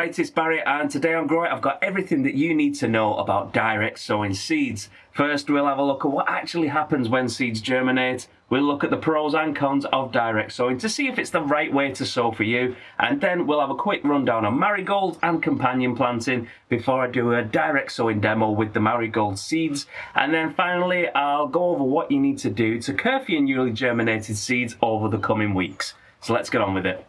Alright, it's Barry and today on Grow It I've got everything that you need to know about direct sowing seeds. First we'll have a look at what actually happens when seeds germinate. We'll look at the pros and cons of direct sowing to see if it's the right way to sow for you. And then we'll have a quick rundown on marigold and companion planting before I do a direct sowing demo with the marigold seeds. And then finally I'll go over what you need to do to curfew newly germinated seeds over the coming weeks. So let's get on with it.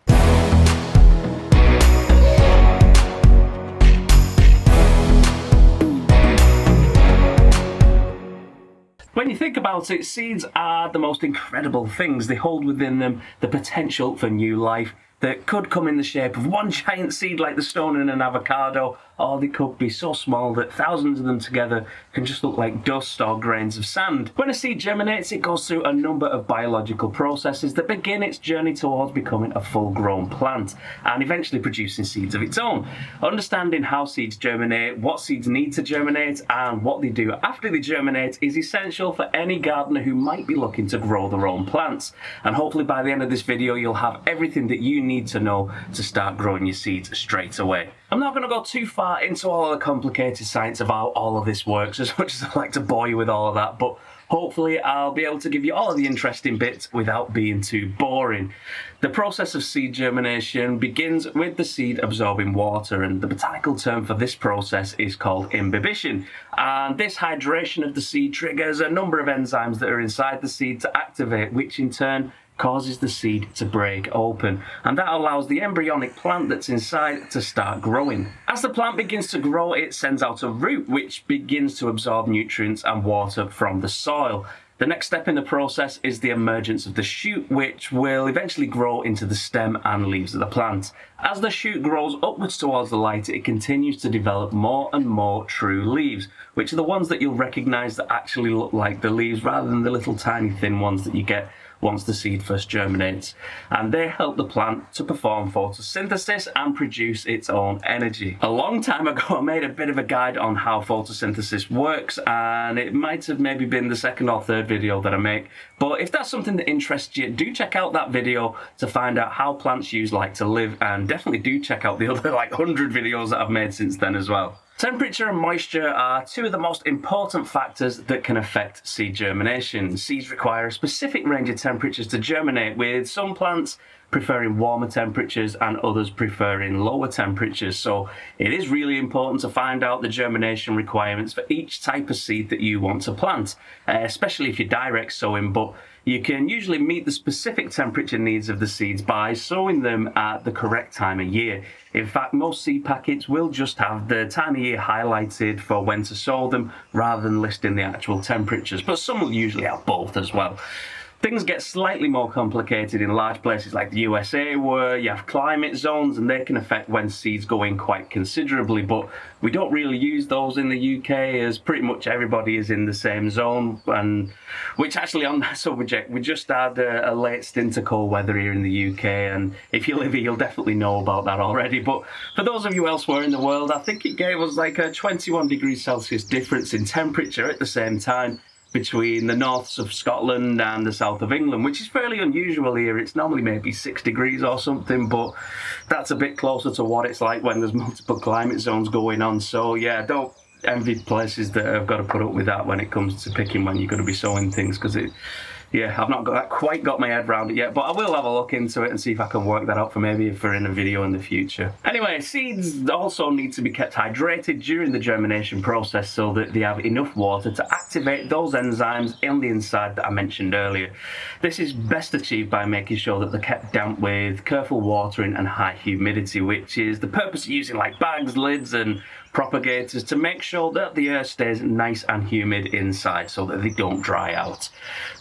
When you think about it, seeds are the most incredible things. They hold within them the potential for new life that could come in the shape of one giant seed like the stone in an avocado, or they could be so small that thousands of them together can just look like dust or grains of sand. When a seed germinates, it goes through a number of biological processes that begin its journey towards becoming a full-grown plant and eventually producing seeds of its own. Understanding how seeds germinate, what seeds need to germinate, and what they do after they germinate is essential for any gardener who might be looking to grow their own plants. And hopefully by the end of this video, you'll have everything that you need to know to start growing your seeds straight away. I'm not going to go too far into all the complicated science of how all of this works, as much as I like to bore you with all of that, but hopefully I'll be able to give you all of the interesting bits without being too boring. The process of seed germination begins with the seed absorbing water, and the botanical term for this process is called imbibition. And this hydration of the seed triggers a number of enzymes that are inside the seed to activate, which in turn causes the seed to break open and that allows the embryonic plant that's inside to start growing. As the plant begins to grow it sends out a root which begins to absorb nutrients and water from the soil. The next step in the process is the emergence of the shoot, which will eventually grow into the stem and leaves of the plant. As the shoot grows upwards towards the light, it continues to develop more and more true leaves, which are the ones that you'll recognise that actually look like the leaves rather than the little tiny thin ones that you get once the seed first germinates. And they help the plant to perform photosynthesis and produce its own energy. A long time ago, I made a bit of a guide on how photosynthesis works, and it might have maybe been the second or third video that I make. But if that's something that interests you, do check out that video to find out how plants use light to live, and definitely do check out the other like 100 videos that I've made since then as well. Temperature and moisture are two of the most important factors that can affect seed germination. Seeds require a specific range of temperatures to germinate, with some plants preferring warmer temperatures and others preferring lower temperatures. So it is really important to find out the germination requirements for each type of seed that you want to plant, uh, especially if you're direct sowing, but you can usually meet the specific temperature needs of the seeds by sowing them at the correct time of year. In fact, most seed packets will just have the time of year highlighted for when to sow them rather than listing the actual temperatures, but some will usually have both as well. Things get slightly more complicated in large places like the USA where you have climate zones and they can affect when seeds go in quite considerably but we don't really use those in the UK as pretty much everybody is in the same zone and which actually on that subject we just had a, a late stint of cold weather here in the UK and if you live here you'll definitely know about that already but for those of you elsewhere in the world I think it gave us like a 21 degrees Celsius difference in temperature at the same time between the norths of Scotland and the south of England, which is fairly unusual here. It's normally maybe six degrees or something, but that's a bit closer to what it's like when there's multiple climate zones going on. So yeah, don't envy places that have got to put up with that when it comes to picking when you're going to be sowing things because it yeah, I've not got, quite got my head around it yet, but I will have a look into it and see if I can work that out for maybe for in a video in the future. Anyway, seeds also need to be kept hydrated during the germination process so that they have enough water to activate those enzymes in the inside that I mentioned earlier. This is best achieved by making sure that they're kept damp with careful watering and high humidity, which is the purpose of using like bags, lids and propagators to make sure that the air stays nice and humid inside so that they don't dry out.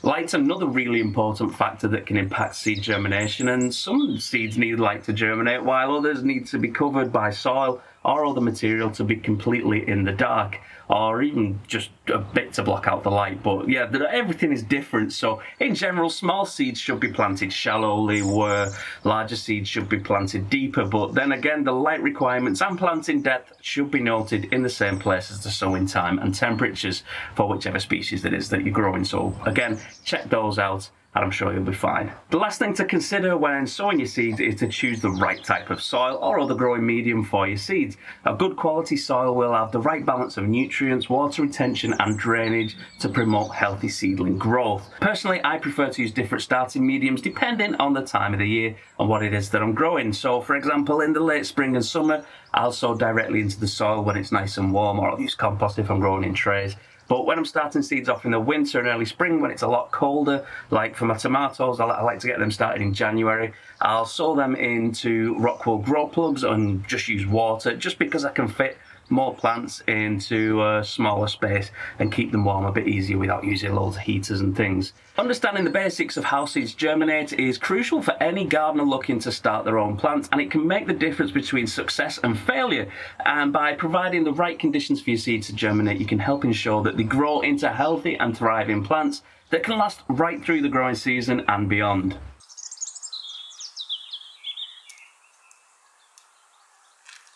Light's another really important factor that can impact seed germination and some seeds need light to germinate while others need to be covered by soil or other material to be completely in the dark or even just a bit to block out the light but yeah everything is different. So in general small seeds should be planted shallowly where larger seeds should be planted deeper. But then again the light requirements and planting depth should be noted in the same place as the sowing time and temperatures for whichever species it is that you're growing. So again check those out and I'm sure you'll be fine. The last thing to consider when sowing your seeds is to choose the right type of soil or other growing medium for your seeds. A good quality soil will have the right balance of nutrients, water retention and drainage to promote healthy seedling growth. Personally, I prefer to use different starting mediums depending on the time of the year and what it is that I'm growing. So for example, in the late spring and summer, I'll sow directly into the soil when it's nice and warm or I'll use compost if I'm growing in trays. But when I'm starting seeds off in the winter and early spring, when it's a lot colder, like for my tomatoes, I, like to get them started in January. I'll sow them into Rockwool grow plugs and just use water, just because I can fit more plants into a smaller space and keep them warm a bit easier without using loads of heaters and things. Understanding the basics of how seeds germinate is crucial for any gardener looking to start their own plants and it can make the difference between success and failure. And by providing the right conditions for your seeds to germinate, you can help ensure that they grow into healthy and thriving plants that can last right through the growing season and beyond.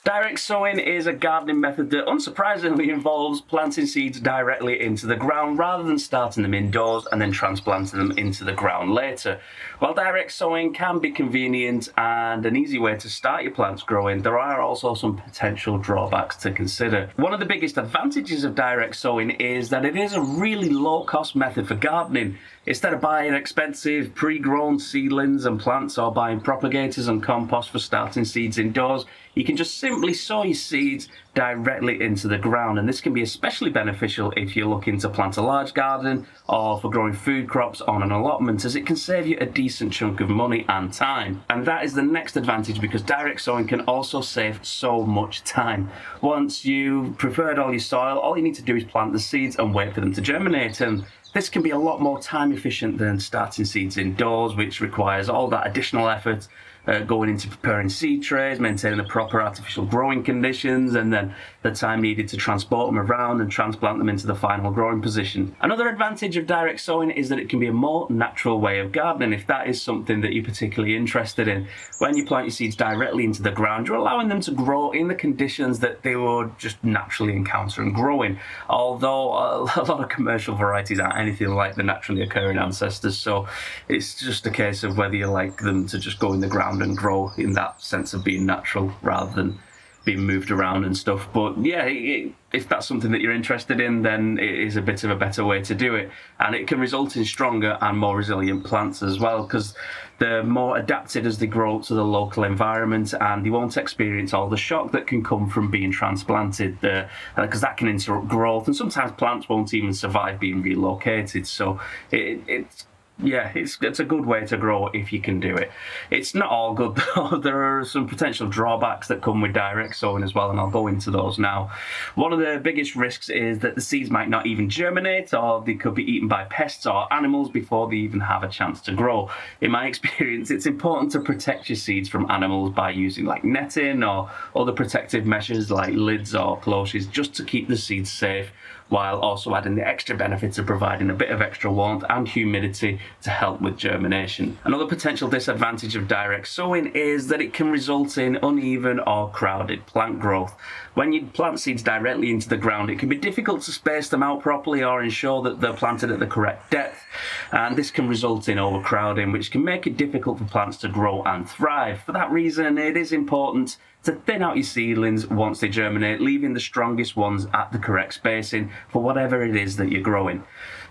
Direct sowing is a gardening method that unsurprisingly involves planting seeds directly into the ground rather than starting them indoors and then transplanting them into the ground later. While direct sowing can be convenient and an easy way to start your plants growing, there are also some potential drawbacks to consider. One of the biggest advantages of direct sowing is that it is a really low cost method for gardening. Instead of buying expensive pre-grown seedlings and plants or buying propagators and compost for starting seeds indoors, you can just simply sow your seeds directly into the ground and this can be especially beneficial if you're looking to plant a large garden or for growing food crops on an allotment as it can save you a decent chunk of money and time. And that is the next advantage because direct sowing can also save so much time. Once you've prepared all your soil, all you need to do is plant the seeds and wait for them to germinate and this can be a lot more time efficient than starting seeds indoors, which requires all that additional effort uh, going into preparing seed trays, maintaining the proper artificial growing conditions, and then the time needed to transport them around and transplant them into the final growing position. Another advantage of direct sowing is that it can be a more natural way of gardening if that is something that you're particularly interested in. When you plant your seeds directly into the ground, you're allowing them to grow in the conditions that they would just naturally encounter and grow in. Although a lot of commercial varieties aren't anything like the naturally occurring ancestors, so it's just a case of whether you like them to just go in the ground around and grow in that sense of being natural rather than being moved around and stuff. But yeah, it, if that's something that you're interested in, then it is a bit of a better way to do it. And it can result in stronger and more resilient plants as well because they're more adapted as they grow to the local environment and they won't experience all the shock that can come from being transplanted because uh, that can interrupt growth and sometimes plants won't even survive being relocated. So it, it's yeah, it's it's a good way to grow if you can do it. It's not all good though. there are some potential drawbacks that come with direct sowing as well, and I'll go into those now. One of the biggest risks is that the seeds might not even germinate, or they could be eaten by pests or animals before they even have a chance to grow. In my experience, it's important to protect your seeds from animals by using like netting or other protective measures like lids or cloches, just to keep the seeds safe while also adding the extra benefits of providing a bit of extra warmth and humidity to help with germination. Another potential disadvantage of direct sowing is that it can result in uneven or crowded plant growth. When you plant seeds directly into the ground, it can be difficult to space them out properly or ensure that they're planted at the correct depth, and this can result in overcrowding, which can make it difficult for plants to grow and thrive. For that reason, it is important to thin out your seedlings once they germinate, leaving the strongest ones at the correct spacing for whatever it is that you're growing.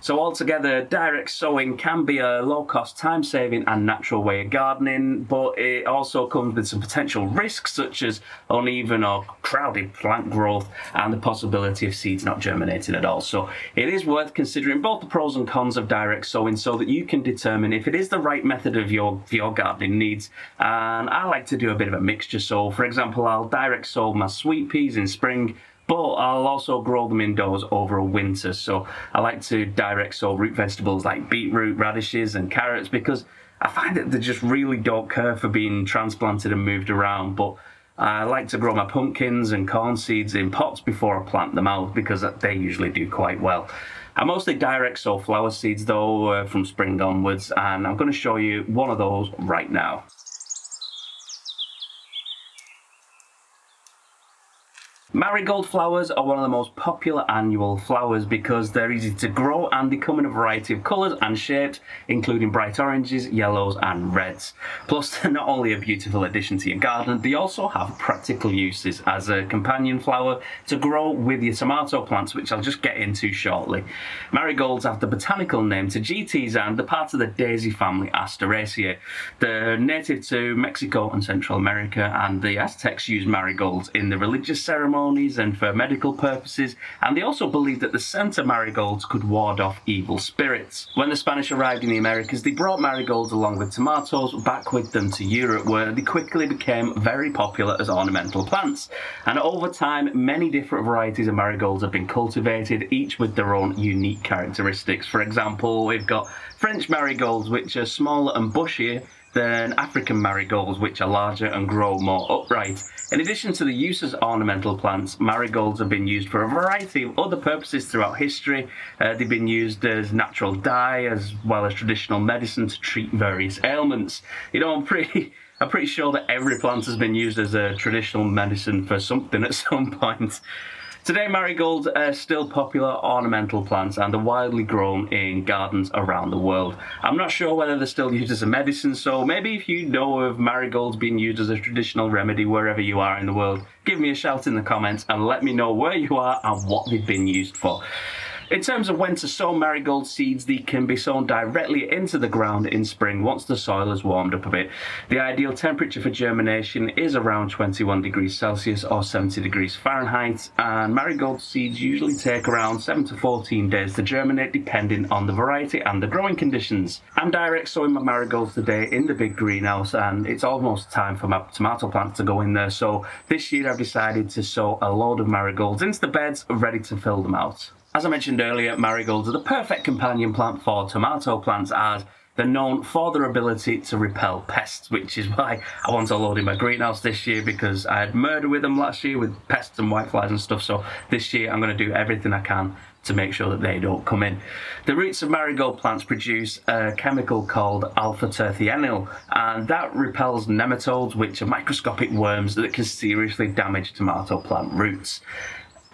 So altogether, direct sowing can be a low-cost, time-saving and natural way of gardening, but it also comes with some potential risks such as uneven or crowded plant growth and the possibility of seeds not germinating at all. So it is worth considering both the pros and cons of direct sowing so that you can determine if it is the right method of your, for your gardening needs. And I like to do a bit of a mixture. So for example, I'll direct sow my sweet peas in spring but I'll also grow them indoors over a winter. So I like to direct sow root vegetables like beetroot, radishes and carrots because I find that they just really don't care for being transplanted and moved around. But I like to grow my pumpkins and corn seeds in pots before I plant them out because they usually do quite well. I mostly direct sow flower seeds though uh, from spring onwards and I'm going to show you one of those right now. Marigold flowers are one of the most popular annual flowers because they're easy to grow and they come in a variety of colours and shapes, including bright oranges, yellows, and reds. Plus, they're not only a beautiful addition to your garden, they also have practical uses as a companion flower to grow with your tomato plants, which I'll just get into shortly. Marigolds have the botanical name to Tagetes and they're part of the daisy family Asteraceae. They're native to Mexico and Central America, and the Aztecs used marigolds in the religious ceremonies ceremonies and for medical purposes, and they also believed that the of marigolds could ward off evil spirits. When the Spanish arrived in the Americas, they brought marigolds along with tomatoes back with them to Europe, where they quickly became very popular as ornamental plants. And over time, many different varieties of marigolds have been cultivated, each with their own unique characteristics. For example, we've got French marigolds, which are smaller and bushier than African marigolds, which are larger and grow more upright. In addition to the use as ornamental plants, marigolds have been used for a variety of other purposes throughout history. Uh, they've been used as natural dye as well as traditional medicine to treat various ailments. You know, I'm pretty. I'm pretty sure that every plant has been used as a traditional medicine for something at some point. Today, marigolds are still popular ornamental plants and are widely grown in gardens around the world. I'm not sure whether they're still used as a medicine, so maybe if you know of marigolds being used as a traditional remedy wherever you are in the world, give me a shout in the comments and let me know where you are and what they've been used for. In terms of when to sow marigold seeds, they can be sown directly into the ground in spring once the soil has warmed up a bit. The ideal temperature for germination is around 21 degrees Celsius or 70 degrees Fahrenheit, and marigold seeds usually take around 7 to 14 days to germinate depending on the variety and the growing conditions. I'm direct sowing my marigolds today in the big greenhouse and it's almost time for my tomato plants to go in there so this year I've decided to sow a load of marigolds into the beds ready to fill them out. As I mentioned earlier, marigolds are the perfect companion plant for tomato plants as they're known for their ability to repel pests, which is why I want to load in my greenhouse this year because I had murder with them last year with pests and whiteflies and stuff. So this year I'm going to do everything I can to make sure that they don't come in. The roots of marigold plants produce a chemical called alpha terthienyl, and that repels nematodes, which are microscopic worms that can seriously damage tomato plant roots.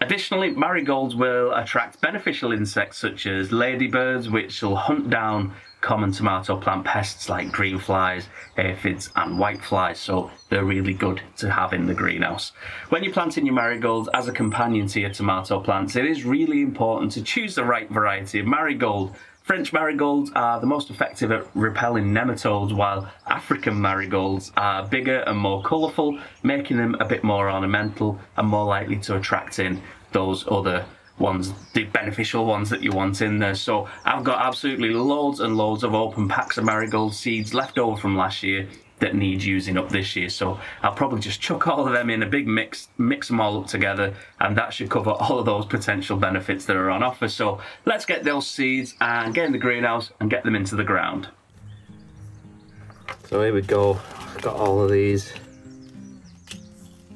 Additionally, marigolds will attract beneficial insects such as ladybirds, which will hunt down common tomato plant pests like green flies, aphids, and whiteflies, so they're really good to have in the greenhouse. When you're planting your marigolds as a companion to your tomato plants, it is really important to choose the right variety of marigold French marigolds are the most effective at repelling nematodes, while African marigolds are bigger and more colourful, making them a bit more ornamental and more likely to attract in those other ones, the beneficial ones that you want in there. So I've got absolutely loads and loads of open packs of marigold seeds left over from last year that needs using up this year. So I'll probably just chuck all of them in a big mix, mix them all up together, and that should cover all of those potential benefits that are on offer. So let's get those seeds and get in the greenhouse and get them into the ground. So here we go. I've got all of these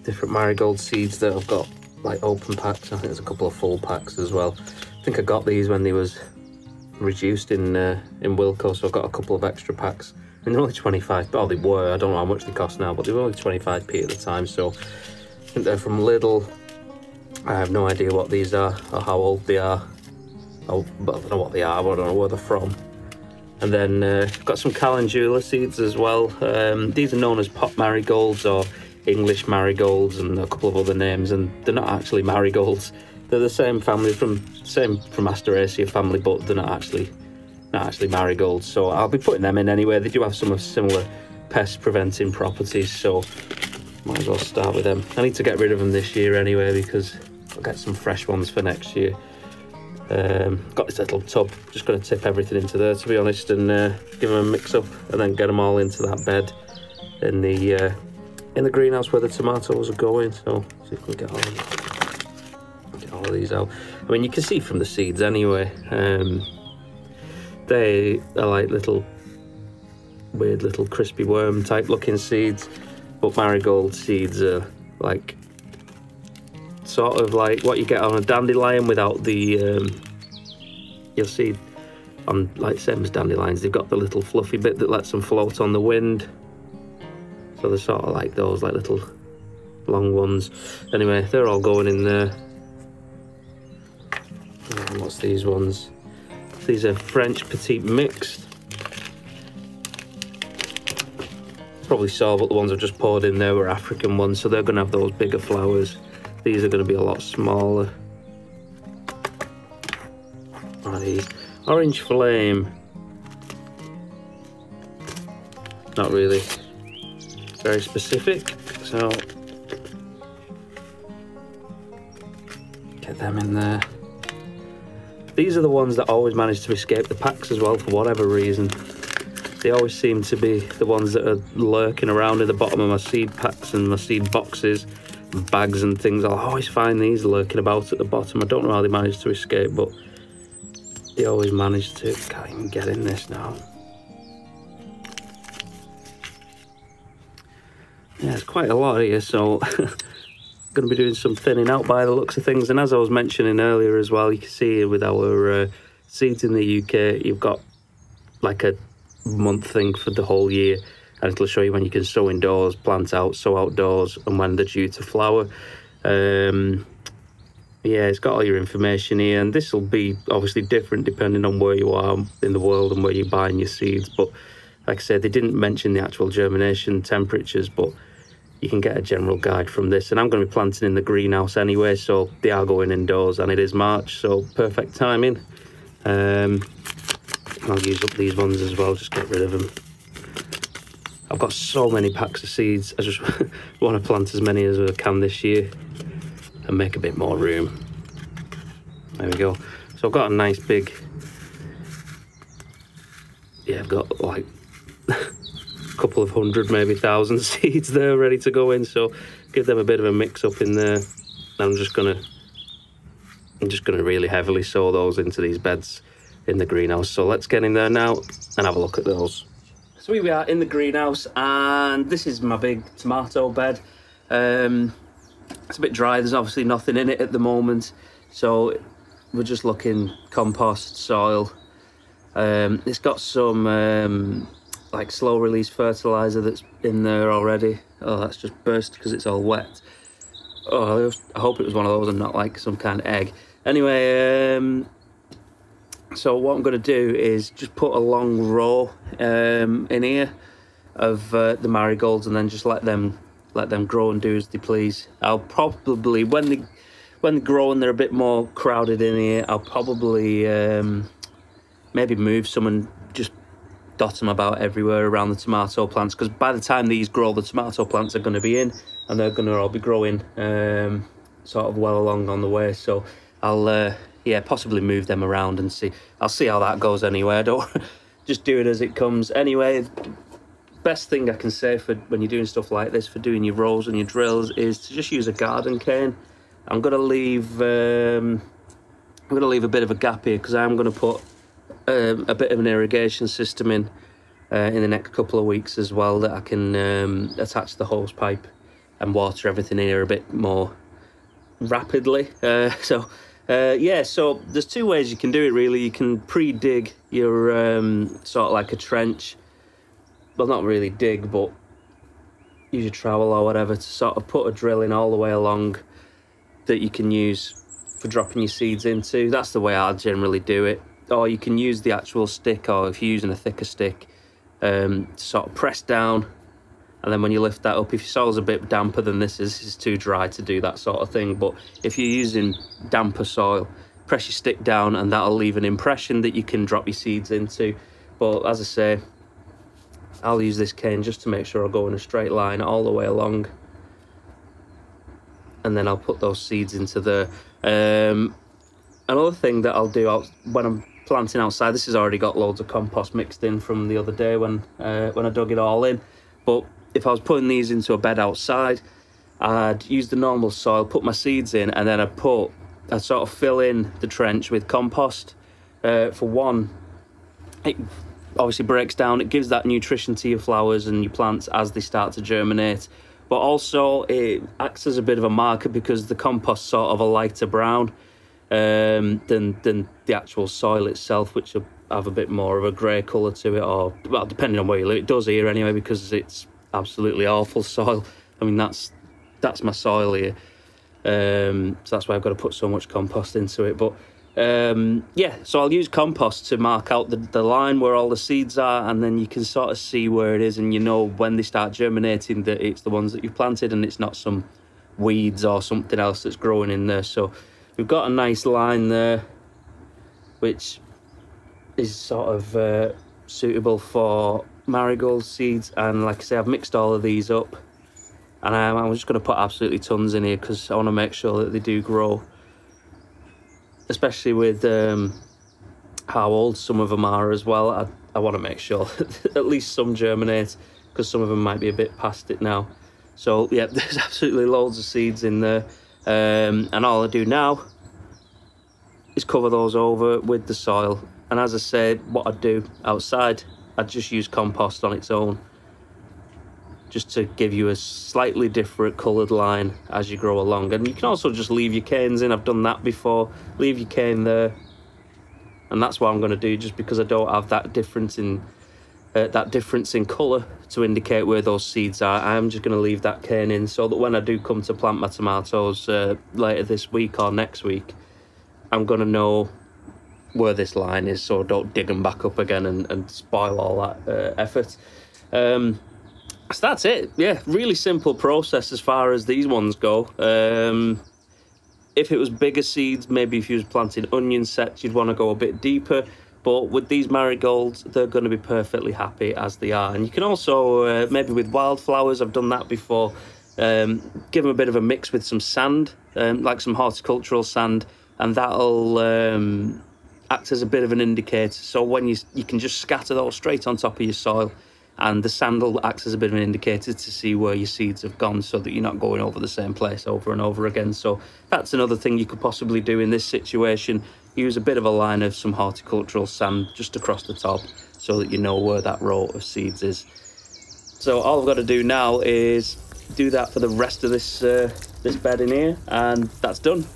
different marigold seeds that I've got like open packs. I think there's a couple of full packs as well. I think I got these when they was reduced in uh, in Wilko, so I've got a couple of extra packs they're only 25 well they were i don't know how much they cost now but they were only 25p at the time so i think they're from lidl. I have no idea what these are or how old they are. Oh but i don't know what they are i don't know where they're from. And then uh, got some calendula seeds as well. Um, these are known as pot marigolds or english marigolds and a couple of other names and they're not actually marigolds. They're the same family from same from asteraceae family but they're not actually not actually marigolds. So I'll be putting them in anyway. They do have some of similar pest preventing properties, so might as well start with them. I need to get rid of them this year anyway because I'll get some fresh ones for next year. Um, got this little tub, just going to tip everything into there to be honest and uh, give them a mix up and then get them all into that bed in the uh, in the greenhouse where the tomatoes are going. So see if we can get all, get all of these out. I mean, you can see from the seeds anyway. Um, they are like little weird little crispy worm type looking seeds, but marigold seeds are like sort of like what you get on a dandelion without the um, you'll see on like same as dandelions they've got the little fluffy bit that lets them float on the wind so they're sort of like those like little long ones. Anyway, they're all going in there. What's these ones? These are French Petite Mixed. Probably saw, but the ones I've just poured in there were African ones, so they're going to have those bigger flowers. These are going to be a lot smaller. Orange Flame. Not really very specific, so get them in there. These are the ones that always manage to escape the packs as well for whatever reason. They always seem to be the ones that are lurking around in the bottom of my seed packs and my seed boxes, and bags and things. I'll always find these lurking about at the bottom. I don't know how they manage to escape, but they always manage to. Can't even get in this now. Yeah, it's quite a lot here, so going to be doing some thinning out by the looks of things. And as I was mentioning earlier as well, you can see with our uh, seeds in the UK, you've got like a month thing for the whole year. And it'll show you when you can sow indoors, plant out, sow outdoors, and when they're due to flower. Um, yeah, it's got all your information here, and this will be obviously different depending on where you are in the world and where you're buying your seeds. But like I said, they didn't mention the actual germination temperatures, but you can get a general guide from this. And I'm going to be planting in the greenhouse anyway, so they are going indoors and it is March, so perfect timing. Um, I'll use up these ones as well, just get rid of them. I've got so many packs of seeds, I just want to plant as many as I can this year and make a bit more room. There we go. So I've got a nice big, yeah, I've got like couple of hundred, maybe thousand seeds there ready to go in. So give them a bit of a mix up in there. I'm just gonna, I'm just gonna really heavily sow those into these beds in the greenhouse. So let's get in there now and have a look at those. So here we are in the greenhouse and this is my big tomato bed. Um, it's a bit dry, there's obviously nothing in it at the moment. So we're just looking compost, soil. Um, it's got some um, like slow release fertilizer that's in there already. Oh, that's just burst because it's all wet. Oh, I hope it was one of those and not like some kind of egg. Anyway, um, so what I'm going to do is just put a long row um, in here of uh, the marigolds and then just let them let them grow and do as they please. I'll probably when they when they grow and they're a bit more crowded in here, I'll probably um, maybe move some and dot them about everywhere around the tomato plants because by the time these grow the tomato plants are going to be in and they're going to all be growing um, sort of well along on the way. So I'll uh, yeah possibly move them around and see. I'll see how that goes anyway. I don't just do it as it comes. Anyway best thing I can say for when you're doing stuff like this for doing your rows and your drills is to just use a garden cane. I'm going to leave um, I'm going to leave a bit of a gap here because I'm going to put um, a bit of an irrigation system in uh, in the next couple of weeks as well that I can um, attach the hose pipe and water everything here a bit more rapidly. Uh, so uh, yeah, so there's two ways you can do it really. You can pre-dig your um, sort of like a trench. Well, not really dig, but use your trowel or whatever to sort of put a drill in all the way along that you can use for dropping your seeds into. That's the way I generally do it or you can use the actual stick or if you're using a thicker stick um, to sort of press down. And then when you lift that up if your soil's a bit damper than this is, is too dry to do that sort of thing. But if you're using damper soil press your stick down and that'll leave an impression that you can drop your seeds into. But as I say I'll use this cane just to make sure I go in a straight line all the way along. And then I'll put those seeds into the um, another thing that I'll do out when I'm planting outside. This has already got loads of compost mixed in from the other day when uh, when I dug it all in. But if I was putting these into a bed outside, I'd use the normal soil, put my seeds in, and then I'd put, I'd sort of fill in the trench with compost. Uh, for one, it obviously breaks down, it gives that nutrition to your flowers and your plants as they start to germinate. But also it acts as a bit of a marker because the compost sort of a lighter brown um, than than the actual soil itself, which will have a bit more of a grey colour to it, or well, depending on where you live, it does here anyway because it's absolutely awful soil. I mean, that's that's my soil here. Um, so that's why I've got to put so much compost into it. But um, yeah, so I'll use compost to mark out the, the line where all the seeds are, and then you can sort of see where it is, and you know when they start germinating that it's the ones that you've planted and it's not some weeds or something else that's growing in there. So we've got a nice line there, which is sort of uh, suitable for marigold seeds. And like I say, I've mixed all of these up, and I'm, I'm just going to put absolutely tons in here because I want to make sure that they do grow especially with um, how old some of them are as well. I, I want to make sure at least some germinate because some of them might be a bit past it now. So yeah, there's absolutely loads of seeds in there. Um, and all I do now is cover those over with the soil. And as I said, what I do outside, I just use compost on its own just to give you a slightly different coloured line as you grow along. And you can also just leave your canes in. I've done that before. Leave your cane there. And that's what I'm going to do just because I don't have that difference in uh, that difference in colour to indicate where those seeds are. I'm just going to leave that cane in so that when I do come to plant my tomatoes uh, later this week or next week, I'm going to know where this line is so I don't dig them back up again and, and spoil all that uh, effort. Um, so that's it. Yeah, really simple process as far as these ones go. Um, if it was bigger seeds, maybe if you was planting onion sets, you'd want to go a bit deeper. But with these marigolds, they're going to be perfectly happy as they are. And you can also, uh, maybe with wildflowers, I've done that before, um, give them a bit of a mix with some sand, um, like some horticultural sand, and that'll um, act as a bit of an indicator. So when you, you can just scatter those straight on top of your soil and the sandal acts as a bit of an indicator to see where your seeds have gone so that you're not going over the same place over and over again so that's another thing you could possibly do in this situation use a bit of a line of some horticultural sand just across the top so that you know where that row of seeds is. So all I've got to do now is do that for the rest of this uh, this bed in here and that's done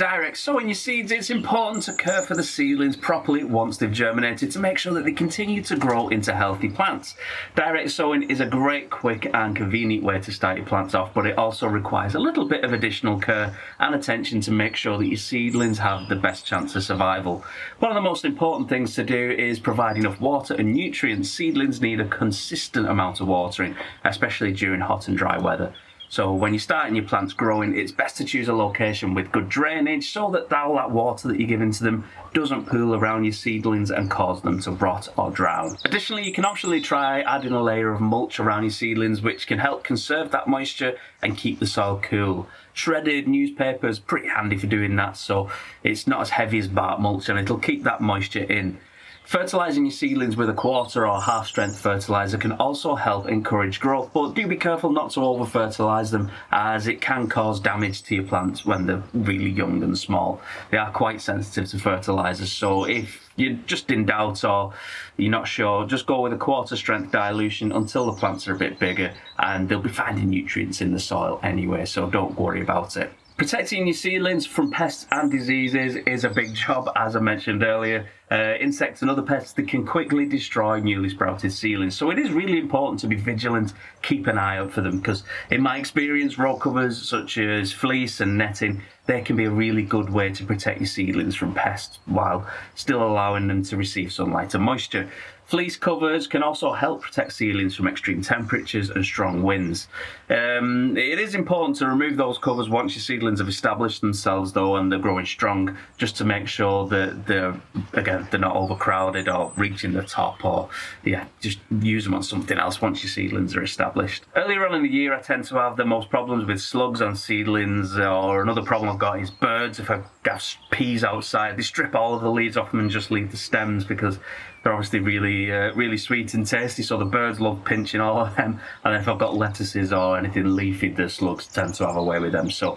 direct sowing your seeds, it's important to care for the seedlings properly once they've germinated to make sure that they continue to grow into healthy plants. Direct sowing is a great, quick and convenient way to start your plants off, but it also requires a little bit of additional care and attention to make sure that your seedlings have the best chance of survival. One of the most important things to do is provide enough water and nutrients. Seedlings need a consistent amount of watering, especially during hot and dry weather. So when you're starting your plants growing, it's best to choose a location with good drainage so that all that water that you're giving to them doesn't pool around your seedlings and cause them to rot or drown. Additionally, you can optionally try adding a layer of mulch around your seedlings which can help conserve that moisture and keep the soil cool. Shredded newspaper is pretty handy for doing that so it's not as heavy as bark mulch and it'll keep that moisture in. Fertilising your seedlings with a quarter or half strength fertiliser can also help encourage growth, but do be careful not to over fertilise them as it can cause damage to your plants when they're really young and small. They are quite sensitive to fertilisers, so if you're just in doubt or you're not sure, just go with a quarter strength dilution until the plants are a bit bigger and they'll be finding nutrients in the soil anyway, so don't worry about it. Protecting your seedlings from pests and diseases is a big job, as I mentioned earlier. Uh, insects and other pests that can quickly destroy newly sprouted seedlings. So it is really important to be vigilant, keep an eye out for them, because in my experience, row covers such as fleece and netting, they can be a really good way to protect your seedlings from pests while still allowing them to receive sunlight and moisture. Fleece covers can also help protect seedlings from extreme temperatures and strong winds. Um, it is important to remove those covers once your seedlings have established themselves though and they're growing strong just to make sure that they're again they're not overcrowded or reaching the top or yeah just use them on something else once your seedlings are established. Earlier on in the year I tend to have the most problems with slugs on seedlings or another problem I've got is birds if I have peas outside they strip all of the leaves off them and just leave the stems because they're obviously really, uh, really sweet and tasty. So the birds love pinching all of them. And if I've got lettuces or anything leafy, the slugs tend to have a way with them. So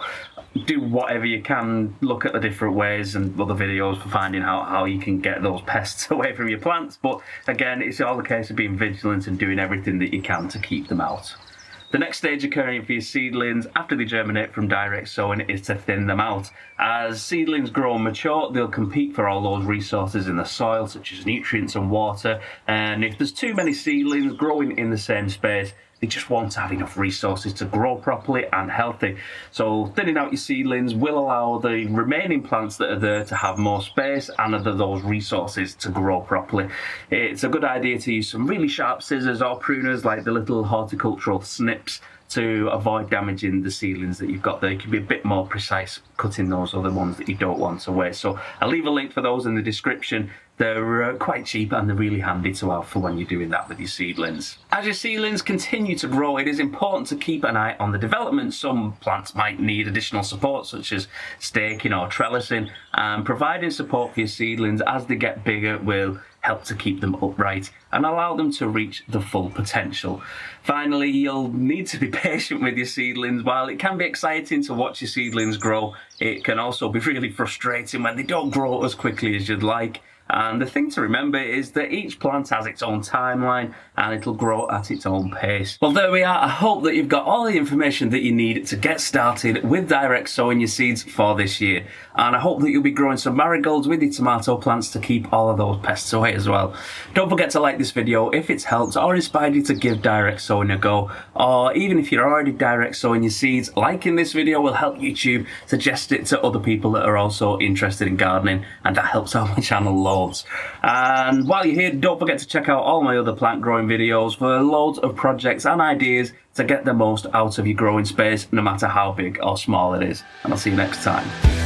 do whatever you can. Look at the different ways and other videos for finding out how you can get those pests away from your plants. But again, it's all a case of being vigilant and doing everything that you can to keep them out. The next stage occurring for your seedlings after they germinate from direct sowing is to thin them out. As seedlings grow and mature, they'll compete for all those resources in the soil, such as nutrients and water. And if there's too many seedlings growing in the same space, they just want to have enough resources to grow properly and healthy. So thinning out your seedlings will allow the remaining plants that are there to have more space and those resources to grow properly. It's a good idea to use some really sharp scissors or pruners like the little horticultural snips to avoid damaging the seedlings that you've got there. You can be a bit more precise cutting those other ones that you don't want to waste. So I'll leave a link for those in the description. They're uh, quite cheap and they're really handy to have for when you're doing that with your seedlings. As your seedlings continue to grow, it is important to keep an eye on the development. Some plants might need additional support, such as staking or trellising, and providing support for your seedlings as they get bigger will help to keep them upright and allow them to reach the full potential. Finally, you'll need to be patient with your seedlings. While it can be exciting to watch your seedlings grow, it can also be really frustrating when they don't grow as quickly as you'd like. And the thing to remember is that each plant has its own timeline and it'll grow at its own pace. Well, there we are. I hope that you've got all the information that you need to get started with direct sowing your seeds for this year. And I hope that you'll be growing some marigolds with your tomato plants to keep all of those pests away as well. Don't forget to like this video if it's helped or inspired you to give direct sowing a go. Or even if you're already direct sowing your seeds, liking this video will help YouTube suggest it to other people that are also interested in gardening and that helps out my channel And while you're here, don't forget to check out all my other plant growing videos for loads of projects and ideas to get the most out of your growing space, no matter how big or small it is. And I'll see you next time.